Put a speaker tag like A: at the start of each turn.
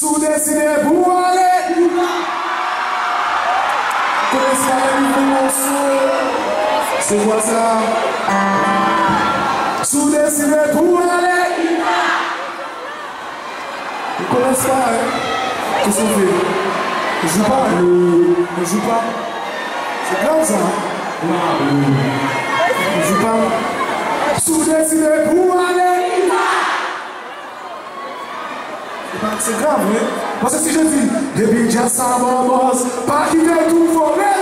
A: Sous destiné pour aller. C'est quoi ça? Sous destiné pour aller. Vous connaissez pas, hein? Qu'est-ce qu'on fait? Je joue pas, hein? Je joue pas. C'est grave ça, hein? Je joue pas. Sous pour aller. pra que você grave, você se devia, devia de assar bombas, com que dentro for, né?